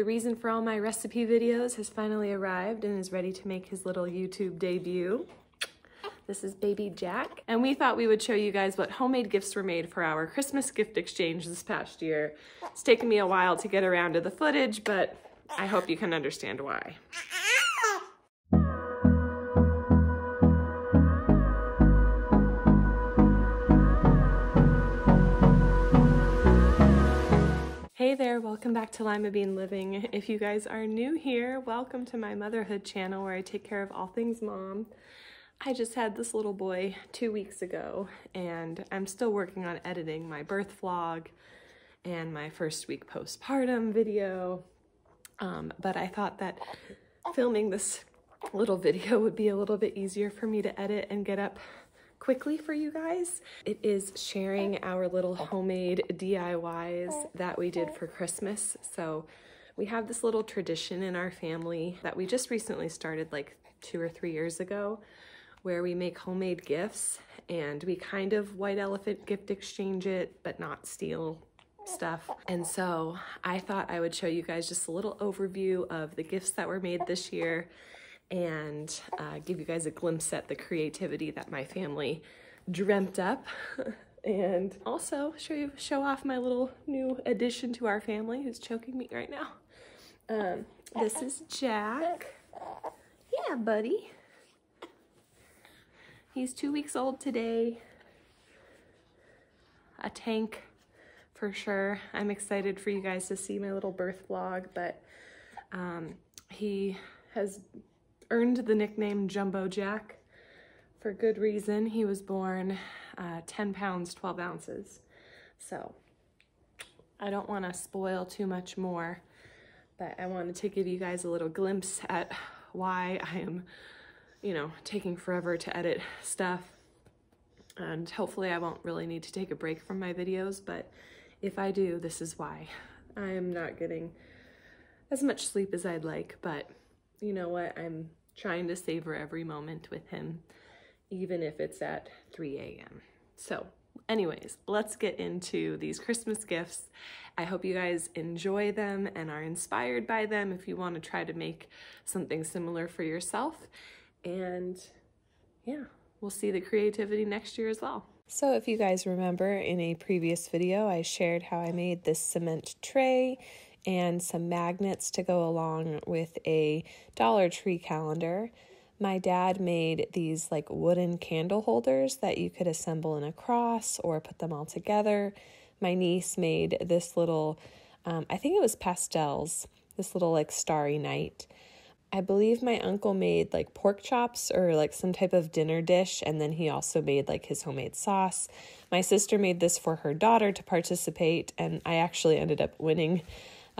The reason for all my recipe videos has finally arrived and is ready to make his little YouTube debut. This is baby Jack. And we thought we would show you guys what homemade gifts were made for our Christmas gift exchange this past year. It's taken me a while to get around to the footage, but I hope you can understand why. Welcome back to Limabean Living. If you guys are new here, welcome to my motherhood channel where I take care of all things mom. I just had this little boy two weeks ago and I'm still working on editing my birth vlog and my first week postpartum video. Um, but I thought that filming this little video would be a little bit easier for me to edit and get up quickly for you guys. It is sharing our little homemade DIYs that we did for Christmas. So we have this little tradition in our family that we just recently started like two or three years ago where we make homemade gifts and we kind of white elephant gift exchange it, but not steal stuff. And so I thought I would show you guys just a little overview of the gifts that were made this year and uh, give you guys a glimpse at the creativity that my family dreamt up. and also show you show off my little new addition to our family who's choking me right now. Um, this is Jack. Yeah, buddy. He's two weeks old today. A tank for sure. I'm excited for you guys to see my little birth vlog, but um, he has earned the nickname Jumbo Jack for good reason. He was born uh, 10 pounds, 12 ounces. So I don't want to spoil too much more, but I wanted to give you guys a little glimpse at why I am, you know, taking forever to edit stuff. And hopefully I won't really need to take a break from my videos, but if I do, this is why. I am not getting as much sleep as I'd like, but you know what? I'm trying to savor every moment with him, even if it's at 3 a.m. So anyways, let's get into these Christmas gifts. I hope you guys enjoy them and are inspired by them if you want to try to make something similar for yourself. And yeah, we'll see the creativity next year as well. So if you guys remember in a previous video, I shared how I made this cement tray and some magnets to go along with a Dollar Tree calendar. My dad made these like wooden candle holders that you could assemble in a cross or put them all together. My niece made this little, um, I think it was pastels, this little like starry night. I believe my uncle made like pork chops or like some type of dinner dish, and then he also made like his homemade sauce. My sister made this for her daughter to participate, and I actually ended up winning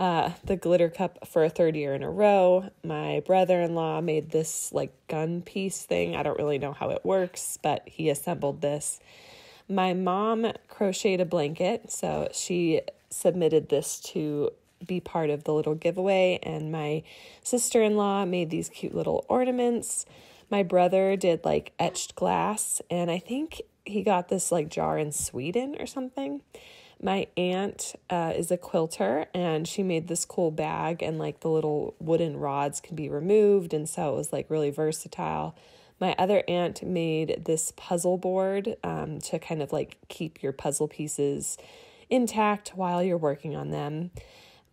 uh, the glitter cup for a third year in a row. My brother in law made this like gun piece thing. I don't really know how it works, but he assembled this. My mom crocheted a blanket, so she submitted this to be part of the little giveaway. And my sister in law made these cute little ornaments. My brother did like etched glass, and I think he got this like jar in Sweden or something. My aunt uh, is a quilter and she made this cool bag, and like the little wooden rods can be removed, and so it was like really versatile. My other aunt made this puzzle board um, to kind of like keep your puzzle pieces intact while you're working on them.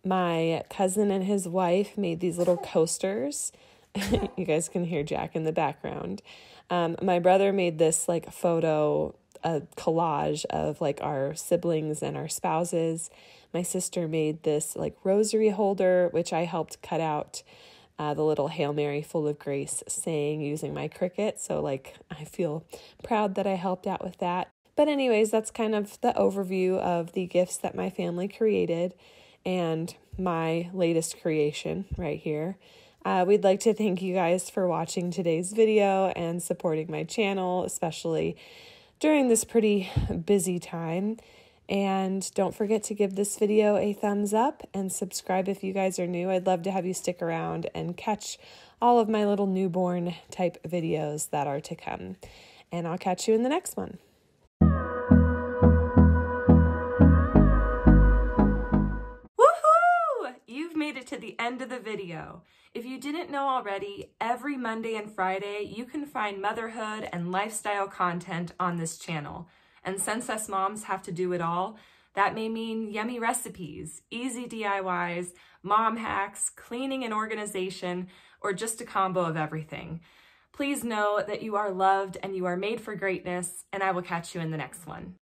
My cousin and his wife made these little coasters. you guys can hear Jack in the background. Um, my brother made this like photo a collage of like our siblings and our spouses. My sister made this like rosary holder, which I helped cut out uh, the little Hail Mary full of grace saying using my Cricut. So, like, I feel proud that I helped out with that. But, anyways, that's kind of the overview of the gifts that my family created and my latest creation right here. Uh, we'd like to thank you guys for watching today's video and supporting my channel, especially during this pretty busy time. And don't forget to give this video a thumbs up and subscribe if you guys are new. I'd love to have you stick around and catch all of my little newborn type videos that are to come. And I'll catch you in the next one. End of the video. If you didn't know already, every Monday and Friday, you can find motherhood and lifestyle content on this channel. And since us moms have to do it all, that may mean yummy recipes, easy DIYs, mom hacks, cleaning and organization, or just a combo of everything. Please know that you are loved and you are made for greatness, and I will catch you in the next one.